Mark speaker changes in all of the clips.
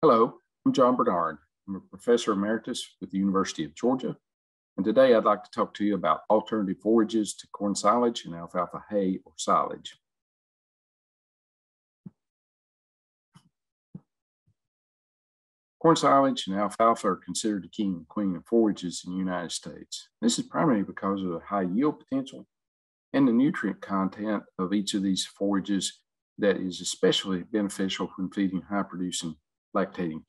Speaker 1: Hello, I'm John Bernard. I'm a professor emeritus with the University of Georgia. And today I'd like to talk to you about alternative forages to corn silage and alfalfa hay or silage. Corn silage and alfalfa are considered the king and queen of forages in the United States. This is primarily because of the high yield potential and the nutrient content of each of these forages that is especially beneficial when feeding high producing lactating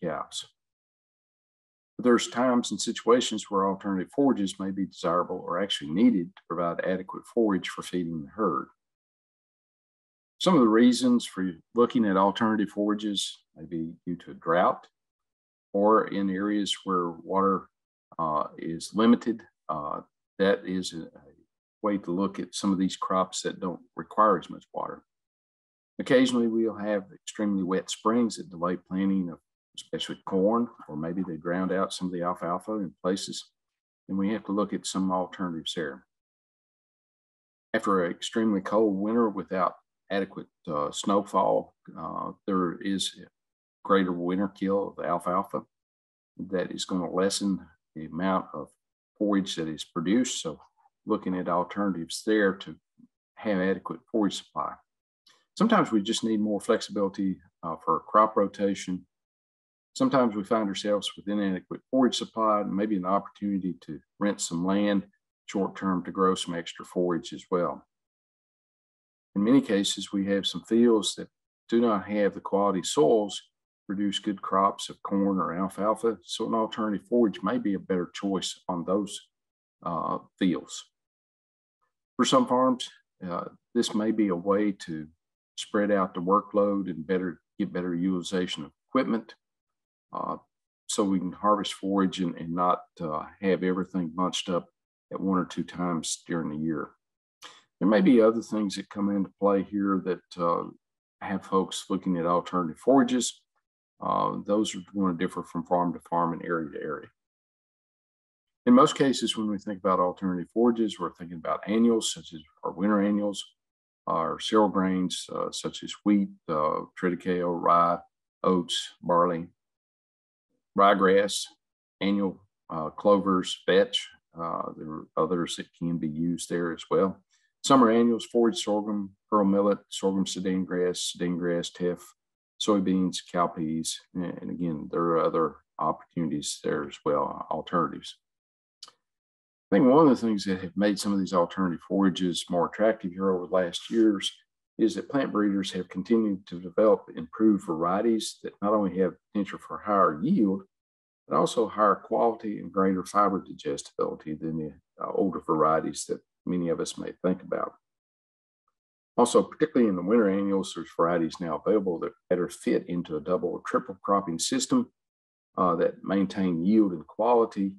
Speaker 1: there's times and situations where alternative forages may be desirable or actually needed to provide adequate forage for feeding the herd. Some of the reasons for looking at alternative forages may be due to drought or in areas where water uh, is limited. Uh, that is a way to look at some of these crops that don't require as much water. Occasionally, we'll have extremely wet springs that delay planting of especially corn, or maybe they ground out some of the alfalfa in places. And we have to look at some alternatives there. After an extremely cold winter without adequate uh, snowfall, uh, there is greater winter kill of the alfalfa that is going to lessen the amount of forage that is produced. So looking at alternatives there to have adequate forage supply. Sometimes we just need more flexibility uh, for crop rotation. Sometimes we find ourselves with inadequate forage supply and maybe an opportunity to rent some land short term to grow some extra forage as well. In many cases, we have some fields that do not have the quality soils to produce good crops of corn or alfalfa. So an alternative forage may be a better choice on those uh, fields. For some farms, uh, this may be a way to spread out the workload and better get better utilization of equipment. Uh, so we can harvest forage and, and not uh, have everything bunched up at one or two times during the year. There may be other things that come into play here that uh, have folks looking at alternative forages. Uh, those are going to differ from farm to farm and area to area. In most cases, when we think about alternative forages, we're thinking about annuals, such as our winter annuals, our cereal grains uh, such as wheat, uh, triticale, rye, oats, barley, ryegrass, annual uh, clovers, vetch. Uh, there are others that can be used there as well. Summer annuals, forage sorghum, pearl millet, sorghum sudan grass, sudan grass, teff, soybeans, cowpeas, and again, there are other opportunities there as well, alternatives. I think one of the things that have made some of these alternative forages more attractive here over the last years is that plant breeders have continued to develop improved varieties that not only have potential for higher yield, but also higher quality and greater fiber digestibility than the uh, older varieties that many of us may think about. Also, particularly in the winter annuals, there's varieties now available that better fit into a double or triple cropping system uh, that maintain yield and quality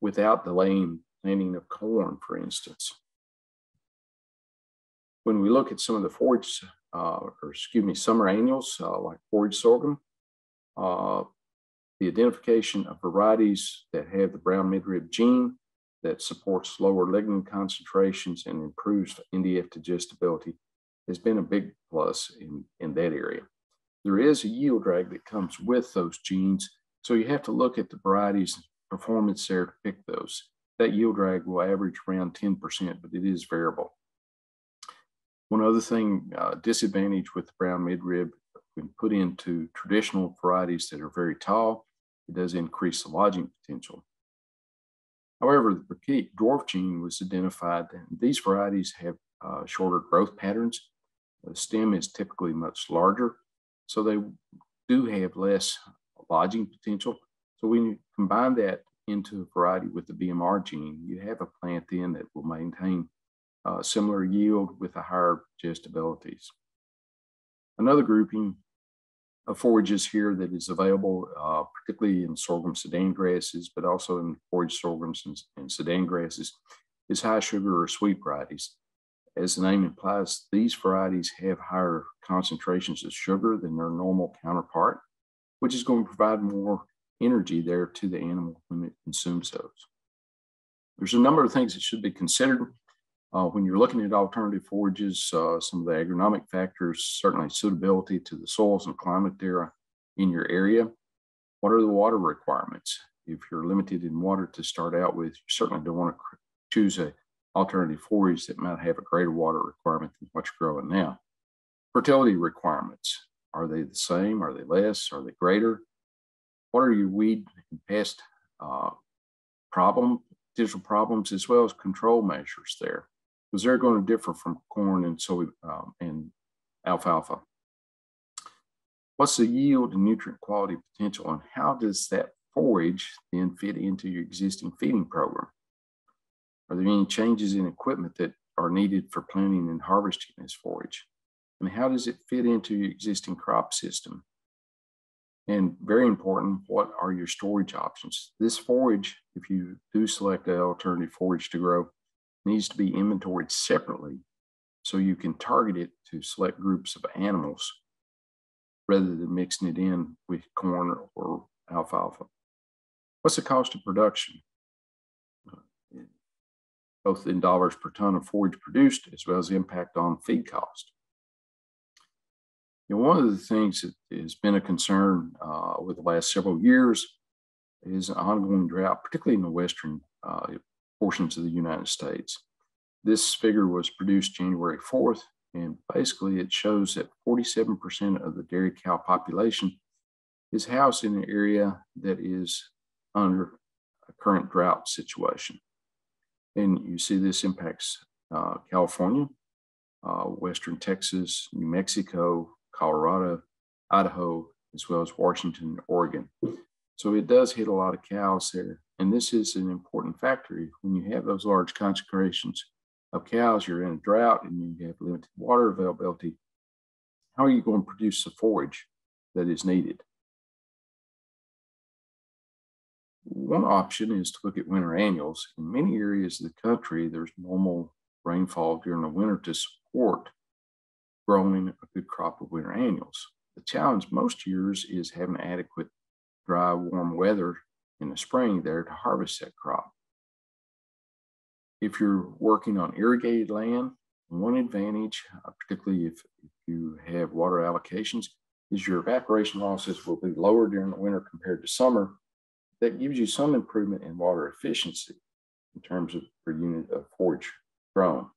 Speaker 1: without delaying planting of corn, for instance. When we look at some of the forage, uh, or excuse me, summer annuals uh, like forage sorghum, uh, the identification of varieties that have the brown midrib gene that supports lower lignin concentrations and improves NDF digestibility has been a big plus in, in that area. There is a yield drag that comes with those genes, so you have to look at the varieties performance there to pick those that yield drag will average around 10%, but it is variable. One other thing, uh, disadvantage with the brown midrib, when put into traditional varieties that are very tall, it does increase the lodging potential. However, the brachytic dwarf gene was identified, and these varieties have uh, shorter growth patterns. The stem is typically much larger, so they do have less lodging potential. So when you combine that into a variety with the BMR gene, you have a plant then that will maintain uh, similar yield with a higher digestibilities. Another grouping of forages here that is available, uh, particularly in sorghum sudan grasses, but also in forage sorghums and, and sudan grasses, is high sugar or sweet varieties. As the name implies, these varieties have higher concentrations of sugar than their normal counterpart, which is going to provide more energy there to the animal when it consumes those. There's a number of things that should be considered uh, when you're looking at alternative forages. Uh, some of the agronomic factors, certainly suitability to the soils and climate there in your area. What are the water requirements? If you're limited in water to start out with, you certainly don't want to choose a alternative forage that might have a greater water requirement than what you're growing now. Fertility requirements, are they the same? Are they less? Are they greater? What are your weed and pest uh, problem, potential problems, as well as control measures there? Because they're going to differ from corn and soy um, and alfalfa. What's the yield and nutrient quality potential, and how does that forage then fit into your existing feeding program? Are there any changes in equipment that are needed for planting and harvesting this forage? And how does it fit into your existing crop system? And very important, what are your storage options? This forage, if you do select an alternative forage to grow, needs to be inventoried separately so you can target it to select groups of animals rather than mixing it in with corn or alfalfa. What's the cost of production? Both in dollars per ton of forage produced, as well as impact on feed cost. Know, one of the things that has been a concern uh, over the last several years is an ongoing drought, particularly in the western uh, portions of the United States. This figure was produced January 4th, and basically it shows that 47% of the dairy cow population is housed in an area that is under a current drought situation. And you see this impacts uh, California, uh, Western Texas, New Mexico, Colorado, Idaho, as well as Washington, Oregon. So it does hit a lot of cows there. And this is an important factor. When you have those large concentrations of cows, you're in a drought and you have limited water availability. How are you going to produce the forage that is needed? One option is to look at winter annuals. In many areas of the country, there's normal rainfall during the winter to support growing a good crop of winter annuals. The challenge most years is having adequate dry, warm weather in the spring there to harvest that crop. If you're working on irrigated land, one advantage, uh, particularly if, if you have water allocations, is your evaporation losses will be lower during the winter compared to summer. That gives you some improvement in water efficiency in terms of per unit of forage grown.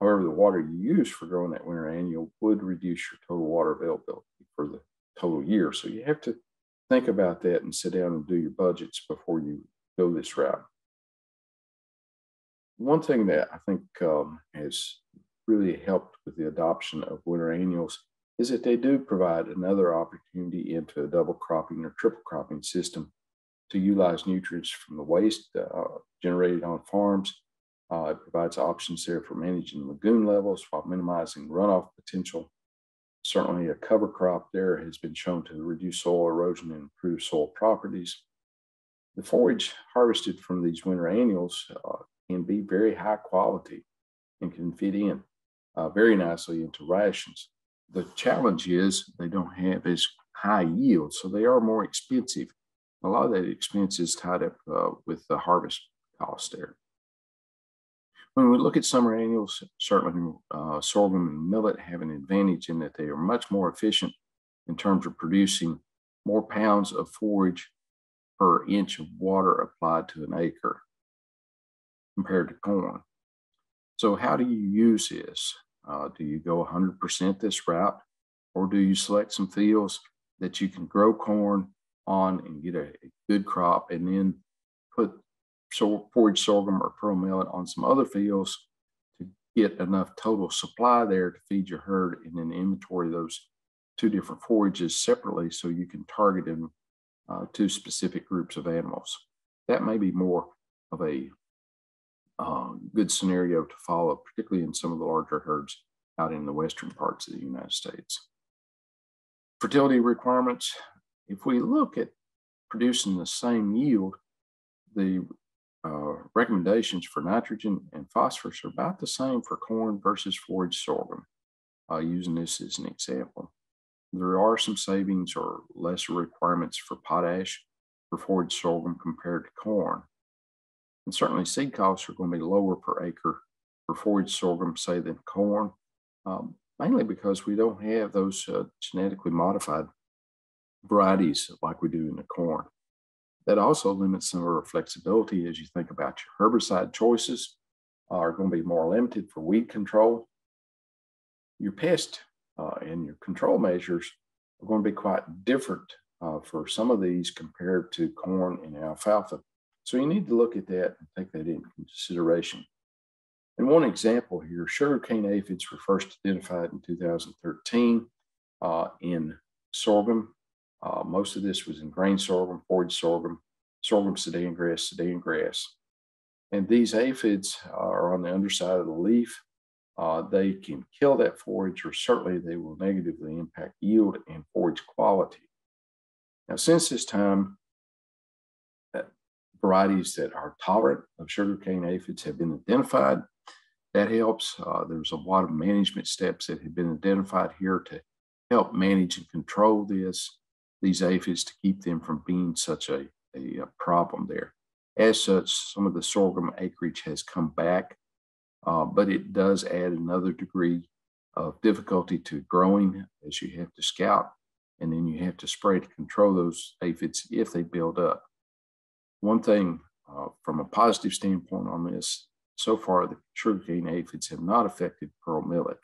Speaker 1: However, the water you use for growing that winter annual would reduce your total water availability for the total year. So you have to think about that and sit down and do your budgets before you go this route. One thing that I think um, has really helped with the adoption of winter annuals is that they do provide another opportunity into a double cropping or triple cropping system to utilize nutrients from the waste uh, generated on farms uh, it provides options there for managing lagoon levels while minimizing runoff potential. Certainly, a cover crop there has been shown to reduce soil erosion and improve soil properties. The forage harvested from these winter annuals uh, can be very high quality and can fit in uh, very nicely into rations. The challenge is they don't have as high yield, so they are more expensive. A lot of that expense is tied up uh, with the harvest cost there. When we look at summer annuals, certainly uh, sorghum and millet have an advantage in that they are much more efficient in terms of producing more pounds of forage per inch of water applied to an acre compared to corn. So, how do you use this? Uh, do you go 100% this route, or do you select some fields that you can grow corn on and get a, a good crop and then put so forage sorghum or pearl millet on some other fields to get enough total supply there to feed your herd and then inventory those two different forages separately so you can target them uh, to specific groups of animals. That may be more of a uh, good scenario to follow, particularly in some of the larger herds out in the western parts of the United States. Fertility requirements, if we look at producing the same yield, the uh, recommendations for nitrogen and phosphorus are about the same for corn versus forage sorghum, uh, using this as an example. There are some savings or lesser requirements for potash for forage sorghum compared to corn. And certainly seed costs are going to be lower per acre for forage sorghum, say, than corn, um, mainly because we don't have those uh, genetically modified varieties like we do in the corn. That also limits some of our flexibility as you think about your herbicide choices are going to be more limited for weed control. Your pest uh, and your control measures are going to be quite different uh, for some of these compared to corn and alfalfa. So you need to look at that and take that into consideration. And one example here, sugarcane aphids were first identified in 2013 uh, in sorghum. Uh, most of this was in grain sorghum, forage sorghum, sorghum sudan grass, sudan grass. And these aphids are on the underside of the leaf. Uh, they can kill that forage, or certainly they will negatively impact yield and forage quality. Now, since this time, varieties that are tolerant of sugarcane aphids have been identified. That helps. Uh, there's a lot of management steps that have been identified here to help manage and control this, these aphids to keep them from being such a, a, a problem there. As such, some of the sorghum acreage has come back, uh, but it does add another degree of difficulty to growing as you have to scout and then you have to spray to control those aphids if they build up. One thing uh, from a positive standpoint on this, so far the sugarcane aphids have not affected pearl millet.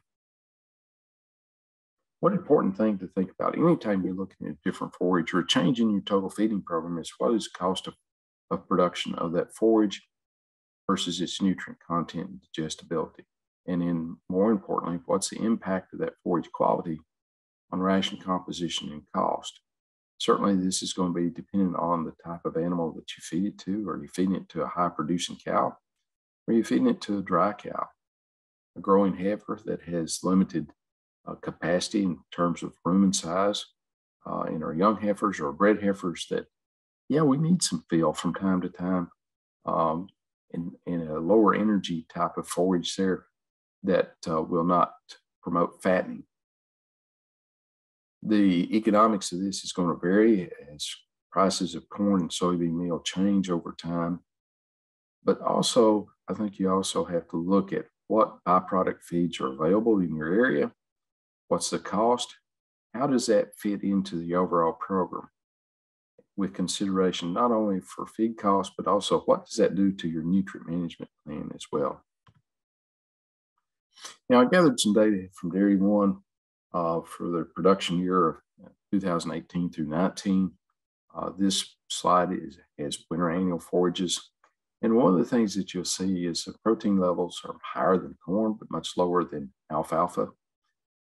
Speaker 1: One important thing to think about anytime you're looking at different forage or changing your total feeding program is what is the cost of, of production of that forage versus its nutrient content and digestibility. And then more importantly, what's the impact of that forage quality on ration composition and cost? Certainly, this is going to be dependent on the type of animal that you feed it to. Are you feeding it to a high producing cow? Or are you feeding it to a dry cow? A growing heifer that has limited capacity in terms of rumen size, uh, in our young heifers or bred heifers that, yeah, we need some fill from time to time um, in, in a lower energy type of forage there that uh, will not promote fattening the economics of this is going to vary as prices of corn and soybean meal change over time. But also, I think you also have to look at what byproduct feeds are available in your area, what's the cost, how does that fit into the overall program with consideration not only for feed costs, but also what does that do to your nutrient management plan as well. Now, I gathered some data from Dairy One uh, for the production year of 2018 through 19. Uh, this slide is, has winter annual forages. And one of the things that you'll see is the protein levels are higher than corn, but much lower than alfalfa.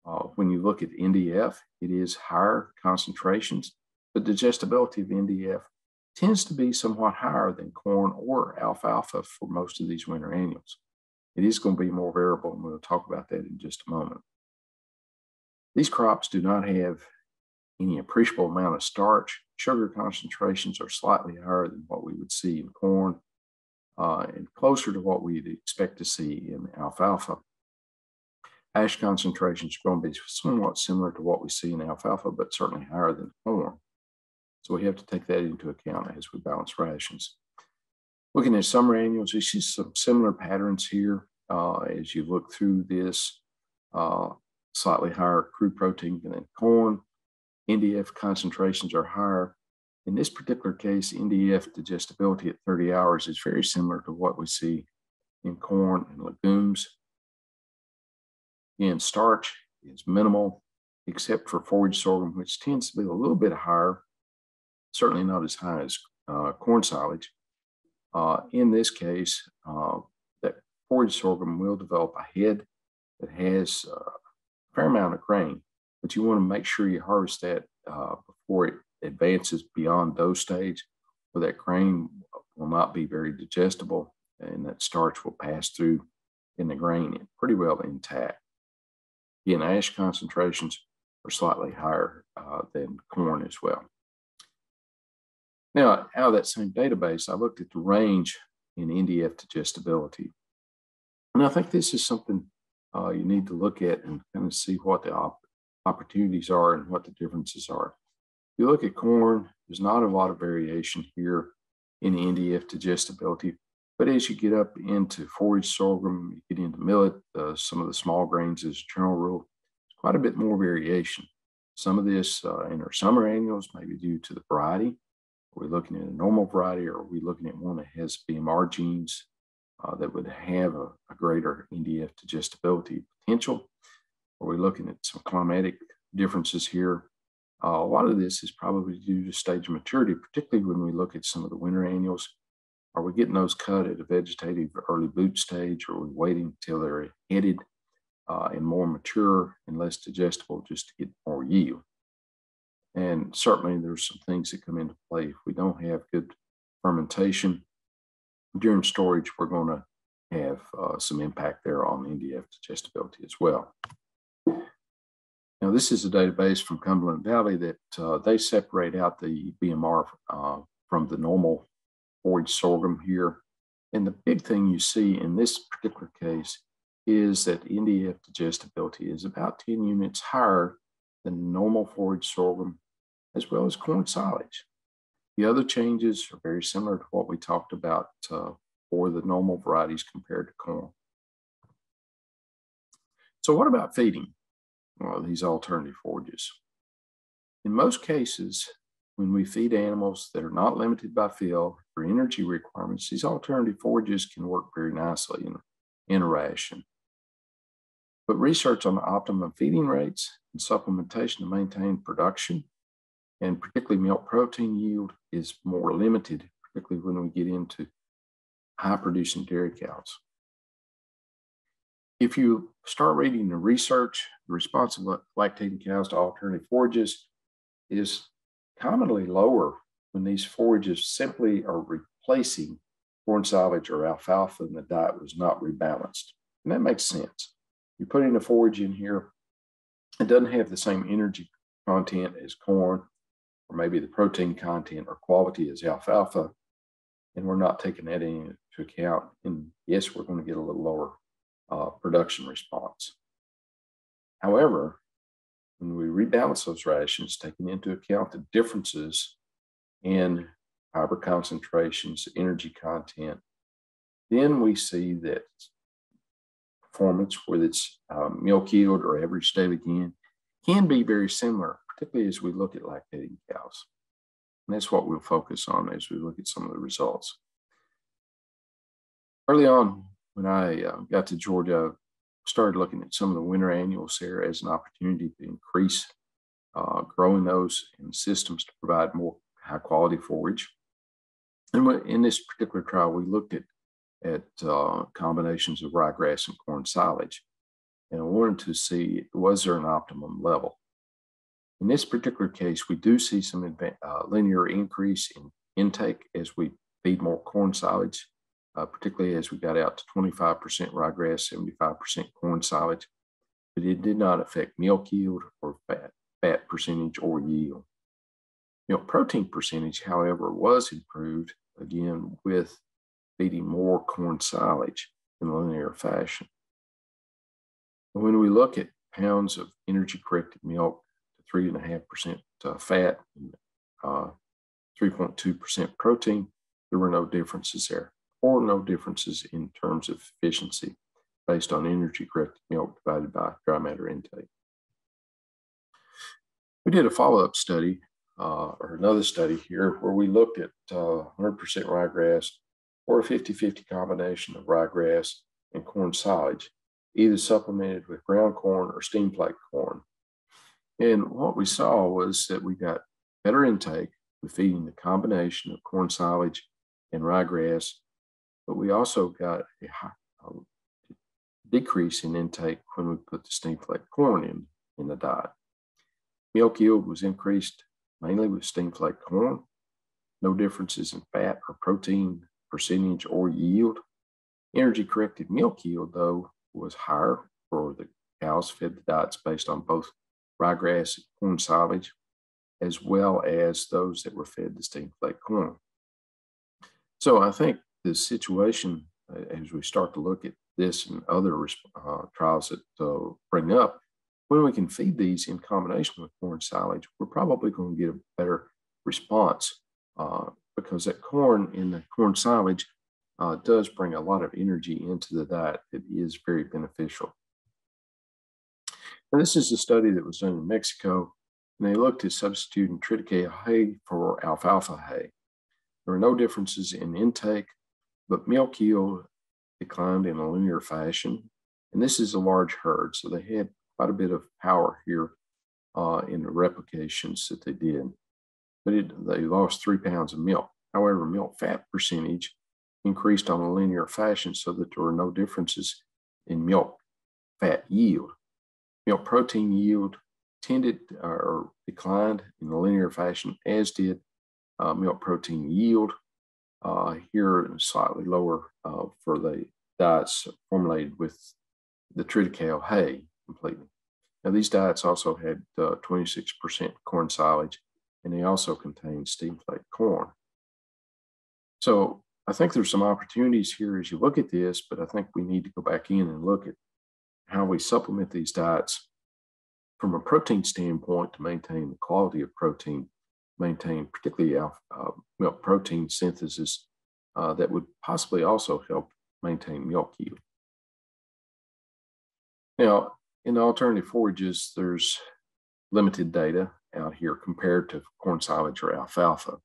Speaker 1: Uh, when you look at NDF, it is higher concentrations. The digestibility of NDF tends to be somewhat higher than corn or alfalfa for most of these winter annuals. It is going to be more variable, and we'll talk about that in just a moment. These crops do not have any appreciable amount of starch. Sugar concentrations are slightly higher than what we would see in corn uh, and closer to what we'd expect to see in alfalfa. Ash concentrations are going to be somewhat similar to what we see in alfalfa, but certainly higher than corn. So we have to take that into account as we balance rations. Looking at summer annuals, you see some similar patterns here uh, as you look through this. Uh, slightly higher crude protein than corn. NDF concentrations are higher. In this particular case, NDF digestibility at 30 hours is very similar to what we see in corn and legumes. In starch is minimal, except for forage sorghum, which tends to be a little bit higher, certainly not as high as uh, corn silage. Uh, in this case, uh, that forage sorghum will develop a head that has a fair amount of grain, but you want to make sure you harvest that uh, before it advances beyond those stage, where that grain will not be very digestible and that starch will pass through in the grain pretty well intact. Again, ash concentrations are slightly higher uh, than corn as well. Now, out of that same database, I looked at the range in NDF digestibility. And I think this is something uh, you need to look at and kind of see what the op- opportunities are and what the differences are. If you look at corn, there's not a lot of variation here in NDF digestibility. But as you get up into forage sorghum, you get into millet, uh, some of the small grains as a general rule, quite a bit more variation. Some of this uh, in our summer annuals may be due to the variety. Are we looking at a normal variety or are we looking at one that has BMR genes uh, that would have a, a, greater NDF digestibility potential? Are we looking at some climatic differences here? Uh, a lot of this is probably due to stage of maturity, particularly when we look at some of the winter annuals. Are we getting those cut at a vegetative early boot stage, or are we waiting until they're headed uh, and more mature and less digestible just to get more yield. And certainly there's some things that come into play. If we don't have good fermentation during storage, we're going to have uh, some impact there on NDF digestibility as well. Now, this is a database from Cumberland Valley that uh, they separate out the BMR uh, from the normal forage sorghum here. And the big thing you see in this particular case is that NDF digestibility is about 10 units higher than normal forage sorghum, as well as corn silage. The other changes are very similar to what we talked about uh, for the normal varieties compared to corn. So what about feeding well, these alternative forages? In most cases, when we feed animals that are not limited by field or energy requirements, these alternative forages can work very nicely in, in a ration. But research on optimum feeding rates and supplementation to maintain production and particularly milk protein yield is more limited, particularly when we get into high producing dairy cows. If you start reading the research, the response of lactating cows to alternative forages is commonly lower when these forages simply are replacing corn silage or alfalfa and the diet was not rebalanced. And that makes sense. You're putting a forage in here. It doesn't have the same energy content as corn, or maybe the protein content or quality as alfalfa. And we're not taking that into account. And yes, we're going to get a little lower uh, production response. However, when we rebalance those rations, taking into account the differences in fiber concentrations, energy content, then we see that performance, whether it's um, milk yield or average daily gain, can be very similar, particularly as we look at lactating cows. And that's what we'll focus on as we look at some of the results. Early on, when I uh, got to Georgia, started looking at some of the winter annuals there as an opportunity to increase uh, growing those in systems to provide more high quality forage. And in this particular trial, we looked at at uh, combinations of ryegrass and corn silage. And I wanted to see was there an optimum level. In this particular case, we do see some uh, linear increase in intake as we feed more corn silage, uh, particularly as we got out to 25% ryegrass, 75% corn silage. But it did not affect milk yield or fat, fat percentage or yield. Milk protein percentage, however, was improved again with feeding more corn silage in a linear fashion. And when we look at pounds of energy corrected milk to 3.5% uh, fat and uh, 3.2% protein, there were no differences there, or no differences in terms of efficiency based on energy corrected milk divided by dry matter intake. We did a follow up study, uh, or another study here, where we looked at 100% uh, ryegrass or a 50 50 combination of ryegrass and corn silage, either supplemented with ground corn or steam flake corn. And what we saw was that we got better intake with feeding the combination of corn silage and ryegrass, but we also got a, high, a decrease in intake when we put the steam flake corn in, in the diet. Milk yield was increased mainly with steam flake corn. No differences in fat or protein percentage or yield. Energy corrected milk yield, though, was higher for the cows fed the diets based on both ryegrass and corn silage, as well as those that were fed the steam flake corn. So I think the situation, uh, as we start to look at this and other uh, trials that uh, bring up, when we can feed these in combination with corn silage, we're probably going to get a better response uh, because that corn in the corn silage uh, does bring a lot of energy into the diet that is very beneficial. And this is a study that was done in Mexico. And they looked at substituting triticale hay for alfalfa hay. There were no differences in intake, but milk yield declined in a linear fashion. And this is a large herd, so they had quite a bit of power here uh, in the replications that they did. But it, they lost three pounds of milk. However, milk fat percentage increased on a linear fashion so that there were no differences in milk fat yield. Milk protein yield tended uh, or declined in a linear fashion, as did uh, milk protein yield. Uh, here, slightly lower uh, for the diets formulated with the triticale hay completely. Now, these diets also had 26% uh, corn silage, and they also contained steam flake corn. So I think there's some opportunities here as you look at this, but I think we need to go back in and look at how we supplement these diets from a protein standpoint to maintain the quality of protein, maintain particularly uh, milk protein synthesis uh, that would possibly also help maintain milk yield. Now, in alternative forages, there's limited data out here compared to corn silage or alfalfa.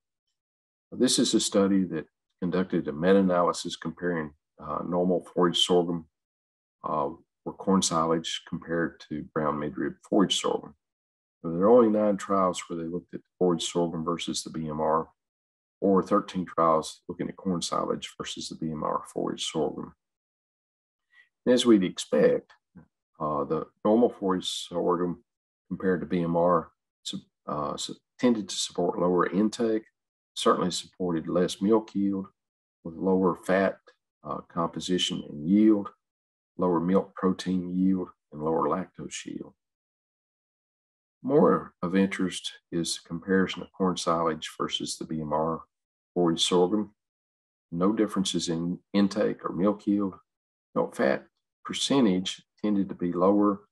Speaker 1: This is a study that conducted a meta-analysis comparing uh, normal forage sorghum uh, or corn silage compared to brown midrib forage sorghum. There are only nine trials where they looked at forage sorghum versus the BMR, or 13 trials looking at corn silage versus the BMR forage sorghum. as we'd expect, uh, the normal forage sorghum compared to BMR uh, tended to support lower intake, certainly supported less milk yield, with lower fat uh, composition and yield, lower milk protein yield, and lower lactose yield. More of interest is the comparison of corn silage versus the BMR forage sorghum. No differences in intake or milk yield. Milk fat percentage tended to be lower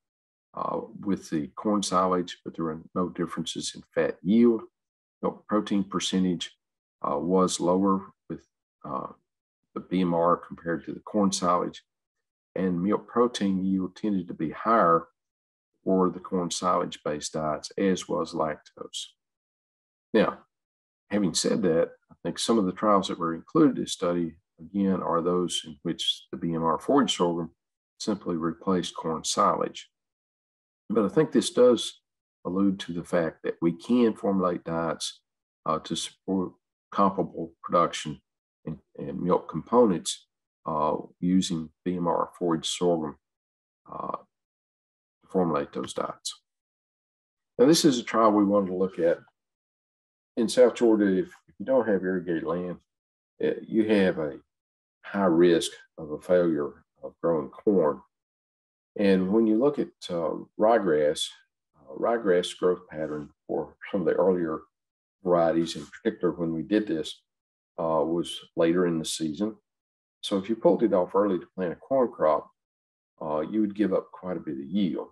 Speaker 1: uh, with the corn silage, but there were no differences in fat yield. Milk protein percentage uh, was lower with uh, the BMR compared to the corn silage, and milk protein yield tended to be higher for the corn silage based diets, as was lactose. Now, having said that, I think some of the trials that were included in this study, again, are those in which the BMR forage sorghum simply replaced corn silage. But I think this does allude to the fact that we can formulate diets uh, to support comparable production and, and milk components uh, using BMR forage sorghum uh, formulate those diets. Now, this is a trial we wanted to look at. In South Georgia, if, if you don't have irrigated land, it, eh, you have a high risk of a failure of growing corn. And when you look at uh, ryegrass, uh, ryegrass growth pattern for some of the earlier varieties, in particular when we did this, uh, was later in the season. So if you pulled it off early to plant a corn crop, uh, you would give up quite a bit of yield.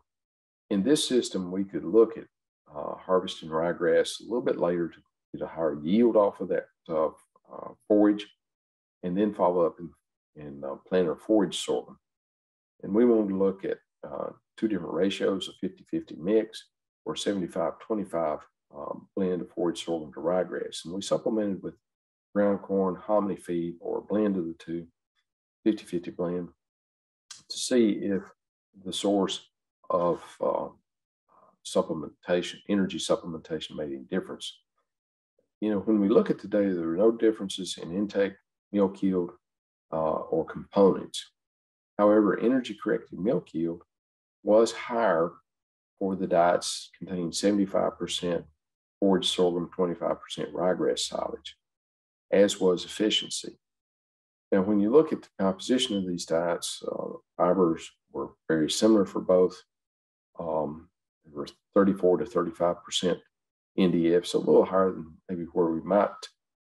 Speaker 1: In this system, we could look at uh, harvesting ryegrass a little bit later to get a higher yield off of that uh, uh, forage, and then follow up and, and uh, plant our forage sorghum. And we wanted to look at two different ratios, a 50-50 mix or 75-25 um, blend of forage sorghum to ryegrass. And we supplemented with ground corn, hominy feed, or a blend of the two, 50 50 blend, to see if the source of uh, supplementation, energy supplementation, made any difference. You know, when we look at the data, there are no differences in intake, milk yield, uh, or components. However, energy corrected milk yield was higher for the diets containing 75% forage sorghum, 25% ryegrass silage as was efficiency. Now, when you look at the composition of these diets, uh, fibers were very similar for both. Um, were 34 to 35% NDF, so a little higher than maybe where we might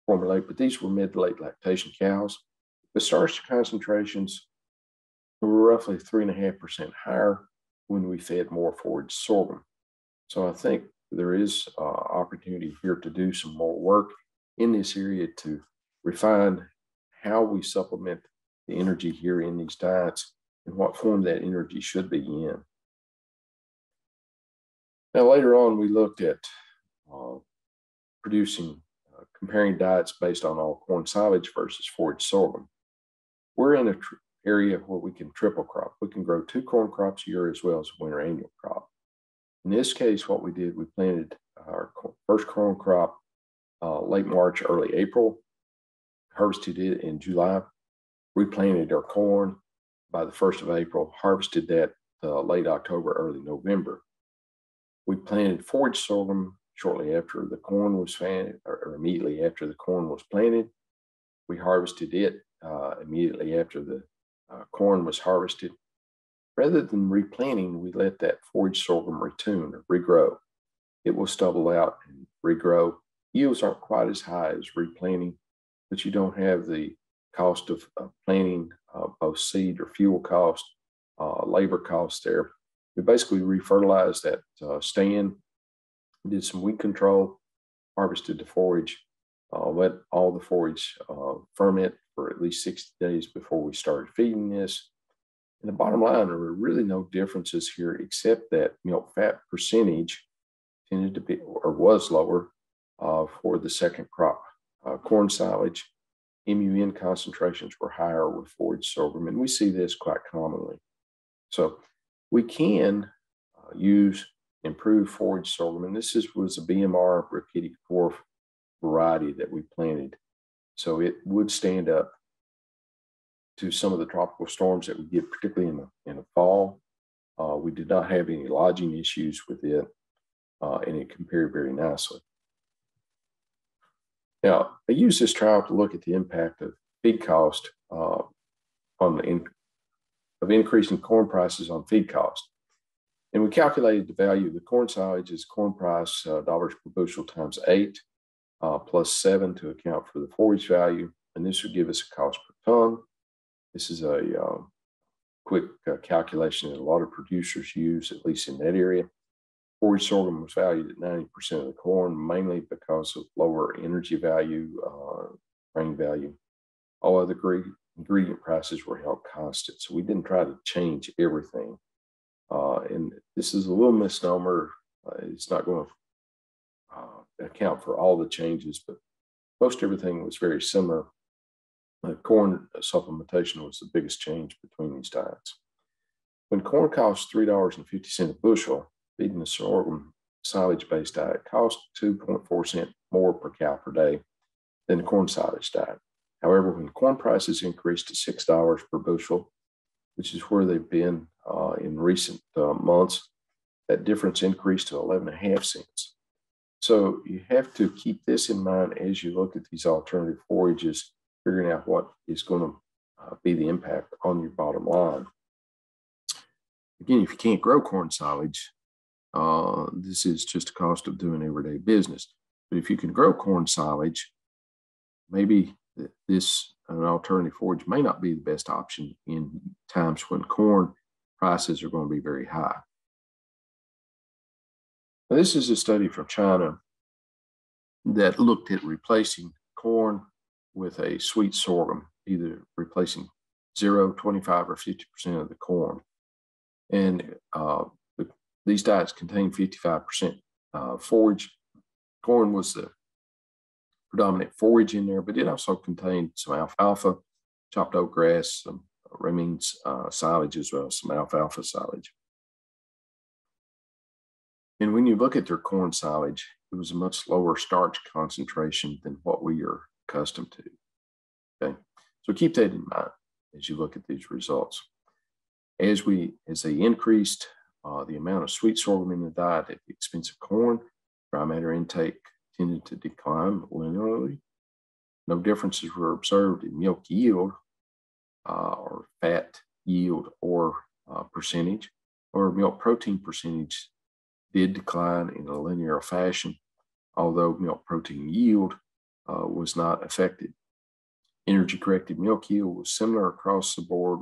Speaker 1: formulate, but these were mid to late lactation cows. The starch concentrations were roughly 3.5% higher when we fed more forage sorghum. So I think there is uh, opportunity here to do some more work in this area to refine how we supplement the energy here in these diets and what form that energy should be in. Now, later on, we looked at uh, producing, uh, comparing diets based on all corn silage versus forage sorghum. We're in an tr- area where we can triple crop. We can grow two corn crops a year as well as a winter annual crop. In this case, what we did, we planted our first corn crop uh, late March, early April, harvested it in July, replanted our corn by the 1st of April, harvested that uh, late October, early November. We planted forage sorghum shortly after the corn was planted, or immediately after the corn was planted. We harvested it uh, immediately after the uh, corn was harvested. Rather than replanting, we let that forage sorghum ratoon or regrow. It will stubble out and regrow. Yields aren't quite as high as replanting, but you don't have the cost of, planting, uh, both seed or fuel cost, uh, labor costs there. We basically refertilized that uh, stand, did some weed control, harvested the forage, uh, let all the forage uh, ferment for at least 60 days before we started feeding this. And the bottom line, there were really no differences here except that milk fat percentage tended to be or was lower uh, for the second crop. Uh, corn silage, MUN concentrations were higher with forage sorghum, and we see this quite commonly. So we can uh, use improved forage sorghum, and this is, was a BMR brachytic dwarf variety that we planted. So it would stand up to some of the tropical storms that we get, particularly in the, in the fall. Uh, we did not have any lodging issues with it, uh, and it compared very nicely. Now, I use this trial to look at the impact of feed cost uh, on the in, of increasing corn prices on feed cost. And we calculated the value of the corn silage as corn price uh, dollars per bushel times eight uh, plus seven to account for the forage value. And this would give us a cost per ton. This is a uh, quick calculation that a lot of producers use, at least in that area. Forage sorghum was valued at 90% of the corn, mainly because of lower energy value, uh, grain value. All other ingredient prices were held constant. So we didn't try to change everything. Uh, and this is a little misnomer. Uh, it's not going to uh, account for all the changes, but most everything was very similar. Uh, corn supplementation was the biggest change between these diets. When corn costs $3.50 a bushel, feeding the sorghum silage based diet cost 2.4 cent more per cow per day than the corn silage diet. However, when corn prices increased to $6 per bushel, which is where they've been uh, in recent uh, months, that difference increased to 11.5 cents. So you have to keep this in mind as you look at these alternative forages, figuring out what is going to uh, be the impact on your bottom line. Again, if you can't grow corn silage, uh, this is just a cost of doing everyday business. But if you can grow corn silage, maybe this an alternative forage may not be the best option in times when corn prices are going to be very high. Now, this is a study from China that looked at replacing corn with a sweet sorghum, either replacing 0, 25, or 50% of the corn. And uh, these diets contain 55% uh, forage. Corn was the predominant forage in there, but it also contained some alfalfa, chopped oat grass, some Reming's uh, silage as well, some alfalfa silage. And when you look at their corn silage, it was a much lower starch concentration than what we are accustomed to. Okay, so keep that in mind as you look at these results. As we as they increased uh, the amount of sweet sorghum in the diet at the expense of corn, dry matter intake tended to decline linearly. No differences were observed in milk yield uh, or fat yield or uh, percentage, or milk protein percentage did decline in a linear fashion, although milk protein yield uh, was not affected. Energy corrected milk yield was similar across the board,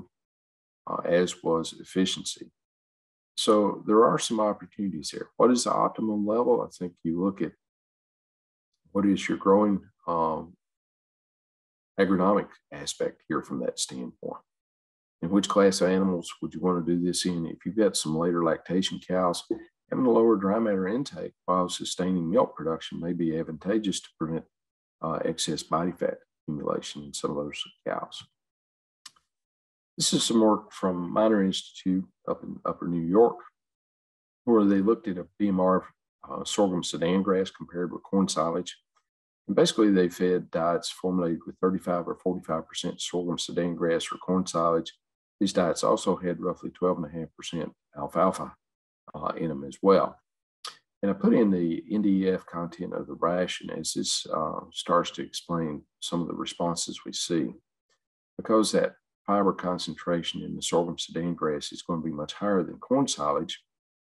Speaker 1: uh, as was efficiency. So there are some opportunities here. What is the optimum level? I think you look at what is your growing um, agronomic aspect here from that standpoint. And which class of animals would you want to do this in? If you've got some later lactation cows, Having a lower dry matter intake while sustaining milk production may be advantageous to prevent uh, excess body fat accumulation in some of those cows. This is some work from Miner Institute up in Upper New York, where they looked at a BMR uh, sorghum sudan grass compared with corn silage. And basically, they fed diets formulated with 35 or 45% sorghum sudan grass or corn silage. These diets also had roughly 12.5% alfalfa uh, in them as well. And I put in the NDF content of the ration as this uh, starts to explain some of the responses we see. Because that fiber concentration in the sorghum sudan grass is going to be much higher than corn silage,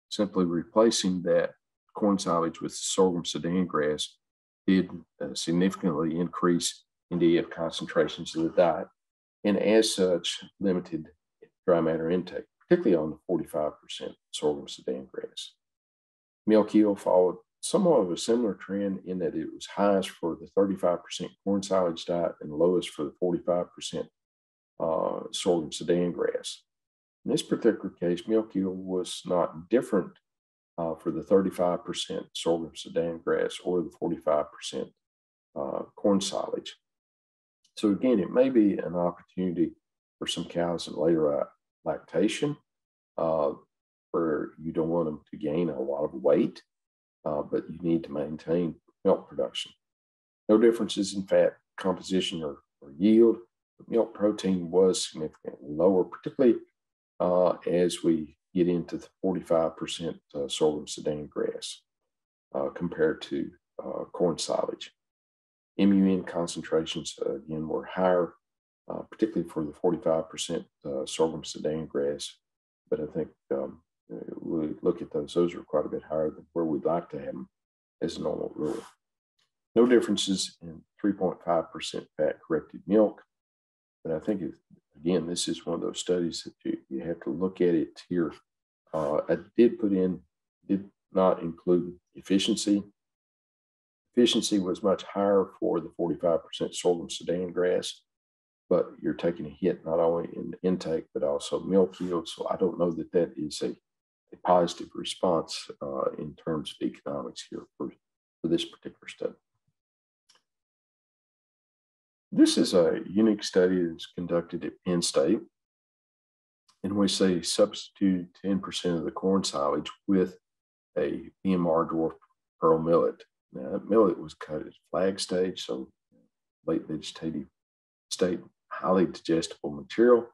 Speaker 1: simply replacing that corn silage with sorghum sudan grass did uh, significantly increase NDF concentrations of the diet, and as such, limited dry matter intake, particularly on the 45% sorghum sudan grass. Milk yield followed somewhat of a similar trend in that it was highest for the 35% corn silage diet and lowest for the 45% uh, sorghum sudan grass. In this particular case, milk yield was not different uh, for the 35% sorghum sudan grass or the 45% uh, corn silage. So again, it may be an opportunity for some cows in later uh, lactation uh, where you don't want them to gain a lot of weight, uh, but you need to maintain milk production. No differences in fat composition or, or yield, but milk protein was significantly lower, particularly uh, as we get into the 45% uh, sorghum sudan grass uh, compared to uh, corn silage. MUN concentrations, uh, again, were higher, uh, particularly for the 45% uh, sorghum sudan grass. But I think um, we look at those, those are quite a bit higher than where we'd like to have them as a normal rule. No differences in 3.5% fat corrected milk. But I think again, this is one of those studies that you, you have to look at it here. Uh, I did put in, did not include efficiency. Efficiency was much higher for the 45% sorghum sudan grass, but you're taking a hit not only in intake, but also milk yield. So I don't know that that is a, a positive response uh, in terms of economics here for, for this particular study. This is a unique study that's conducted at Penn State, in which they substitute 10% of the corn silage with a BMR dwarf pearl millet. Now, that millet was cut at flag stage, so late vegetative state, highly digestible material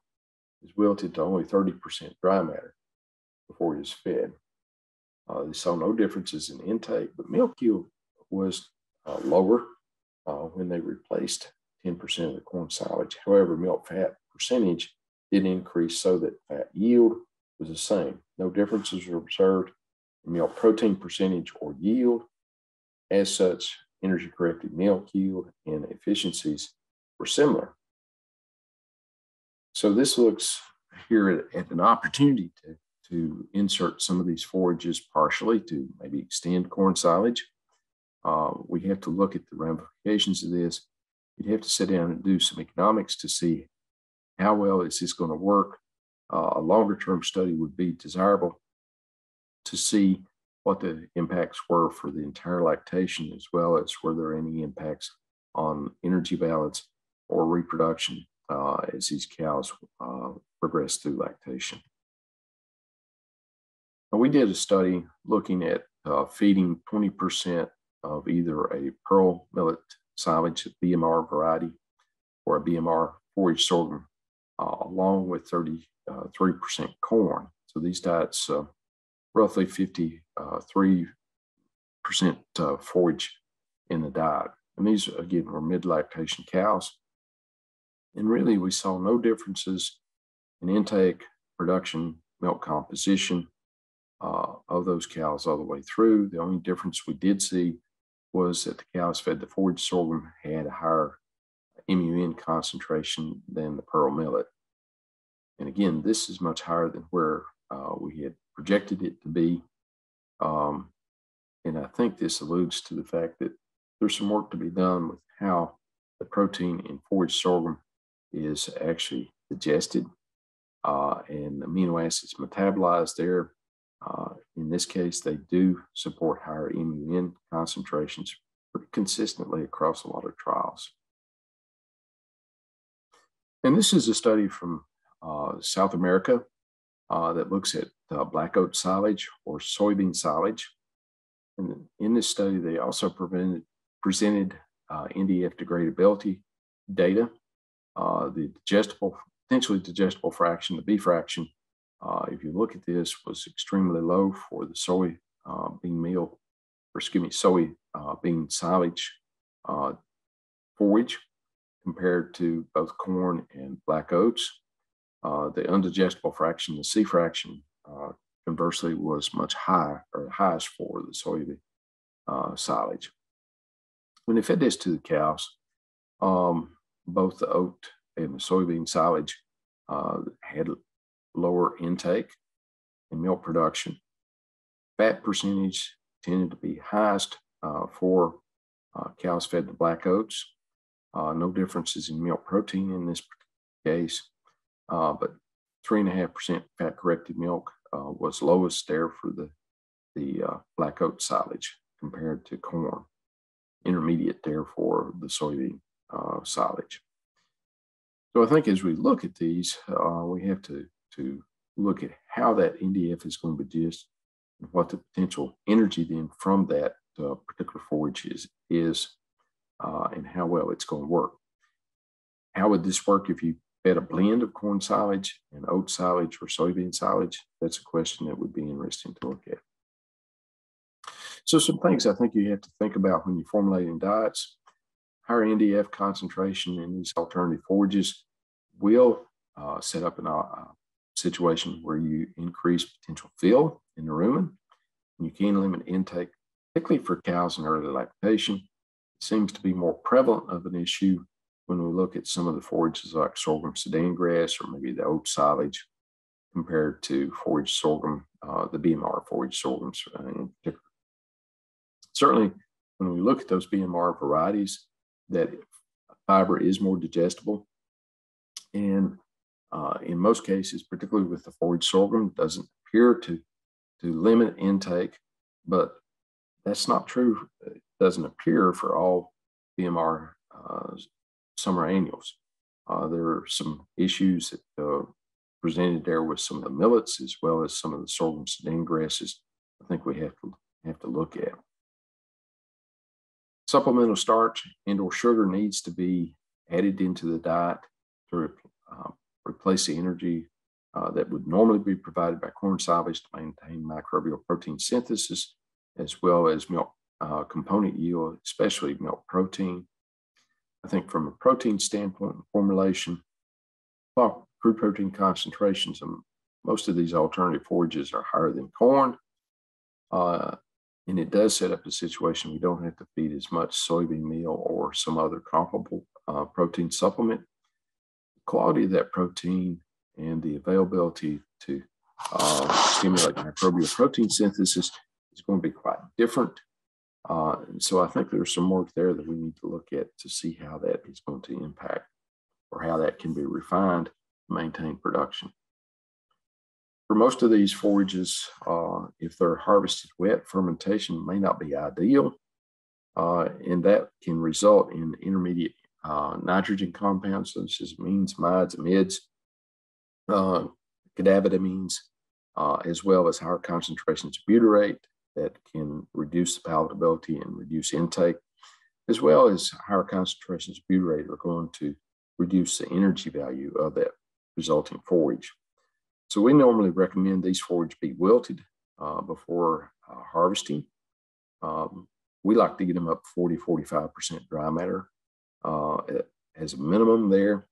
Speaker 1: is wilted to only 30% dry matter before it is fed. Uh, they saw no differences in intake, but milk yield was uh, lower uh, when they replaced 10% of the corn silage. However, milk fat percentage did increase so that fat yield was the same. No differences were observed in milk protein percentage or yield. As such, energy corrected milk yield and efficiencies were similar. So this looks here at, at an opportunity to, to insert some of these forages partially to maybe extend corn silage. Uh, we have to look at the ramifications of this you'd have to sit down and do some economics to see how well is this going to work. Uh, a longer term study would be desirable to see what the impacts were for the entire lactation, as well as were there any impacts on energy balance or reproduction uh, as these cows uh, progress through lactation. Now, we did a study looking at uh, feeding 20% of either a pearl millet silage BMR variety or a BMR forage sorghum, along with 33% uh, corn. So these diets, uh, roughly 53% uh, uh, forage in the diet. And these, again, were mid lactation cows. And really, we saw no differences in intake, production, milk composition uh, of those cows all the way through. The only difference we did see was that the cows fed the forage sorghum had a higher MUN concentration than the pearl millet. And again, this is much higher than where uh, we had projected it to be. Um, and I think this alludes to the fact that there's some work to be done with how the protein in forage sorghum is actually digested uh, and amino acids metabolized there. Uh, in this case, they do support higher MUN concentrations pretty consistently across a lot of trials. And this is a study from uh, South America uh, that looks at uh, black oat silage or soybean silage. And in this study, they also presented uh, NDF degradability data, uh, the digestible, potentially digestible fraction, the B fraction, uh, if you look at this, was extremely low for the soy bean meal, or excuse me, soy bean silage forage compared to both corn and black oats. Uh, the undigestible fraction, the C fraction, uh, conversely was much higher or highest for the soybean uh, silage. When they fed this to the cows, um, both the oat and the soybean silage uh, had lower intake and milk production. Fat percentage tended to be highest uh, for uh, cows fed to black oats uh, no differences in milk protein in this case, uh, but three and a half percent fat corrected milk uh, was lowest there for the the uh, black oat silage compared to corn. Intermediate there for the soybean uh, silage. So I think as we look at these, uh, we have to to look at how that NDF is going to be used and what the potential energy then from that particular forage is, is uh, and how well it's going to work. How would this work if you fed a blend of corn silage and oat silage or soybean silage? That's a question that would be interesting to look at. So some things I think you have to think about when you're formulating diets. Higher NDF concentration in these alternative forages will uh, set up a uh, situation where you increase potential fill in the rumen. And You can limit intake, particularly for cows in early lactation seems to be more prevalent of an issue when we look at some of the forages like sorghum sudan grass or maybe the oat silage compared to forage sorghum, uh, the BMR forage sorghums uh, in particular. Certainly, when we look at those BMR varieties, that fiber is more digestible. And uh, in most cases, particularly with the forage sorghum, doesn't appear to, to limit intake, but that's not true doesn't appear for all BMR uh, summer annuals. Uh, there are some issues that uh, presented there with some of the millets as well as some of the sorghum sudan grasses. I think we have to have to look at. Supplemental starch and or sugar needs to be added into the diet to uh, replace the energy uh, that would normally be provided by corn silage to maintain microbial protein synthesis as well as milk uh, component yield, especially milk protein. I think from a protein standpoint formulation, well, crude protein concentrations, and most of these alternative forages are higher than corn. Uh, and it does set up a situation we don't have to feed as much soybean meal or some other comparable uh, protein supplement. The quality of that protein and the availability to uh, stimulate microbial protein synthesis is going to be quite different uh, so I think there's some work there that we need to look at to see how that is going to impact or how that can be refined to maintain production. For most of these forages, uh, if they're harvested wet, fermentation may not be ideal, uh, and that can result in intermediate uh, nitrogen compounds such as amines, amides, amides, uh, cadavidamines, uh, as well as higher concentrations of butyrate that can reduce the palatability and reduce intake, as well as higher concentrations of butyrate are going to reduce the energy value of that resulting forage. So we normally recommend these forage be wilted uh, before uh, harvesting. Um, we like to get them up 40, 45% dry matter uh, as a minimum there.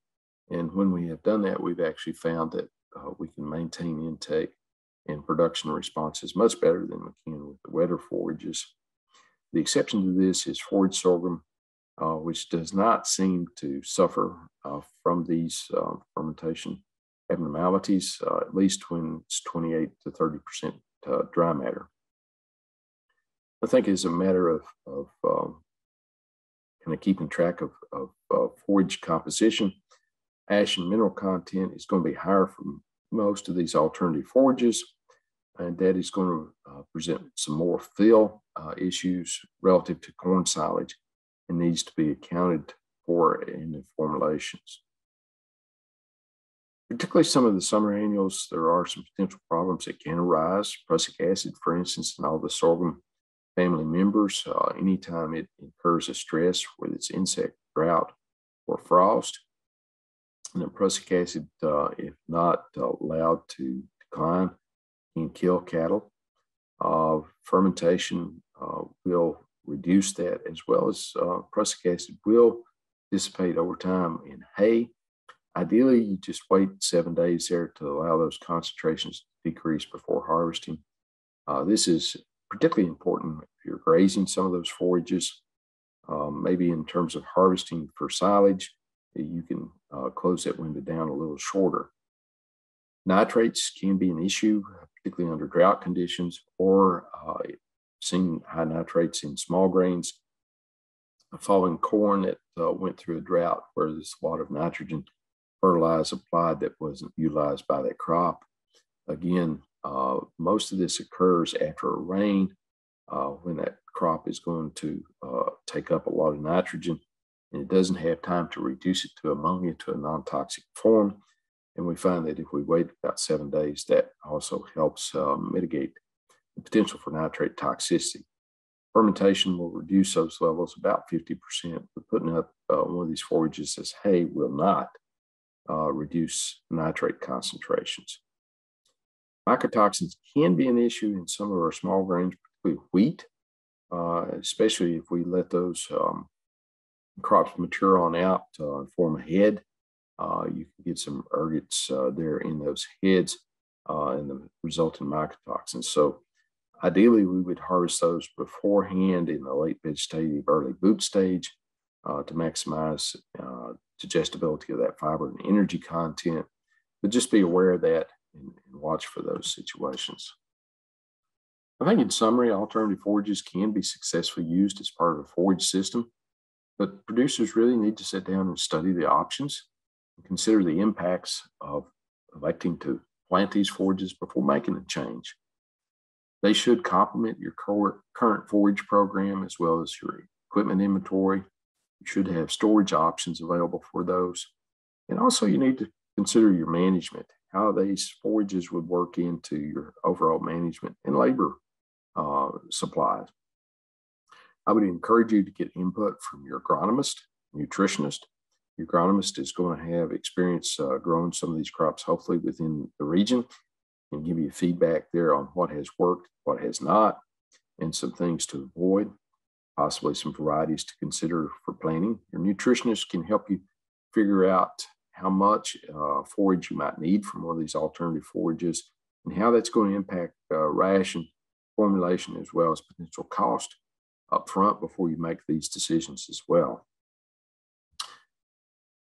Speaker 1: And when we have done that, we've actually found that uh, we can maintain intake and production response is much better than we can with the wetter forages. The exception to this is forage sorghum, uh, which does not seem to suffer uh, from these uh, fermentation abnormalities, uh, at least when it's 28 to 30% uh, dry matter. I think it's a matter of, of um, kind of keeping track of, of uh, forage composition. Ash and mineral content is going to be higher from most of these alternative forages. and that is going to uh, present some more fill uh, issues relative to corn silage and needs to be accounted for in the formulations. Particularly some of the summer annuals, there are some potential problems that can arise. Prussic acid, for instance, in all the sorghum family members, uh, anytime it incurs a stress, whether it's insect, drought, or frost, and then prussic acid, uh, if not allowed to decline, can kill cattle. Uh, fermentation uh, will reduce that as well as uh, prussic acid will dissipate over time in hay. Ideally, you just wait seven days there to allow those concentrations to decrease before harvesting. Uh, this is particularly important if you're grazing some of those forages, um, maybe in terms of harvesting for silage, you can uh, close that window down a little shorter. Nitrates can be an issue, particularly under drought conditions, or uh, seeing high nitrates in small grains. Following corn that uh, went through a drought where there's a lot of nitrogen fertilizer applied that wasn't utilized by that crop. Again, uh, most of this occurs after a rain uh, when that crop is going to uh, take up a lot of nitrogen and it doesn't have time to reduce it to ammonia to a non toxic form. And we find that if we wait about seven days, that also helps uh, mitigate the potential for nitrate toxicity. Fermentation will reduce those levels about 50%, but putting up uh, one of these forages as hay will not uh, reduce nitrate concentrations. Mycotoxins can be an issue in some of our small grains, particularly wheat, uh, especially if we let those um, crops mature on out uh, and form a head. Uh, you can get some ergots uh, there in those heads and the resulting mycotoxins. So ideally, we would harvest those beforehand in the late vegetative, early boot stage uh, to maximize uh, digestibility of that fiber and energy content. But just be aware of that and, and watch for those situations. I think in summary, alternative forages can be successfully used as part of a forage system, but producers really need to sit down and study the options and consider the impacts of electing to plant these forages before making a change. They should complement your current forage program as well as your equipment inventory. You should have storage options available for those. And also, you need to consider your management how these forages would work into your overall management and labor uh, supplies. I would encourage you to get input from your agronomist, nutritionist. Your agronomist is going to have experience uh, growing some of these crops, hopefully within the region, and give you feedback there on what has worked, what has not, and some things to avoid, possibly some varieties to consider for planting. Your nutritionist can help you figure out how much uh, forage you might need from one of these alternative forages and how that's going to impact uh, ration formulation as well as potential cost up front before you make these decisions as well.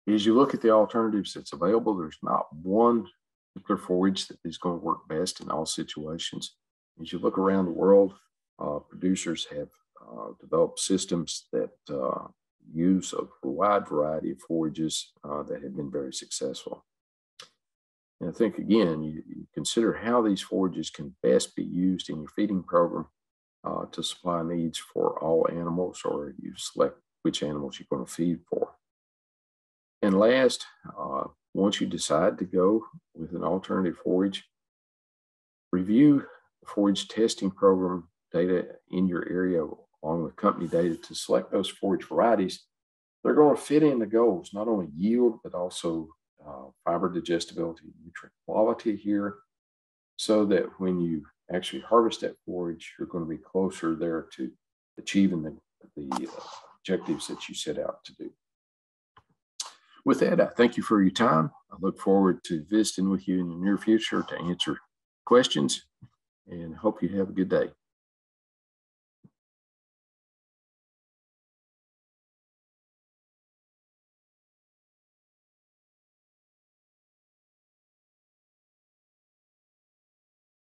Speaker 1: As you look at the alternatives that's available, there's not one particular forage that is going to work best in all situations. As you look around the world, uh, producers have uh, developed systems that uh, use a wide variety of forages uh, that have been very successful. And I think, again, you, you, consider how these forages can best be used in your feeding program uh, to supply needs for all animals, or you select which animals you're going to feed for. And last, uh, once you decide to go with an alternative forage, review forage testing program data in your area along with company data to select those forage varieties. They're going to fit in the goals, not only yield, but also uh, fiber digestibility, nutrient quality here, so that when you actually harvest that forage, you're going to be closer there to achieving the, the uh, objectives that you set out to do. With that, I thank you for your time. I look forward to visiting with you in the near future to answer questions and hope you have a good day.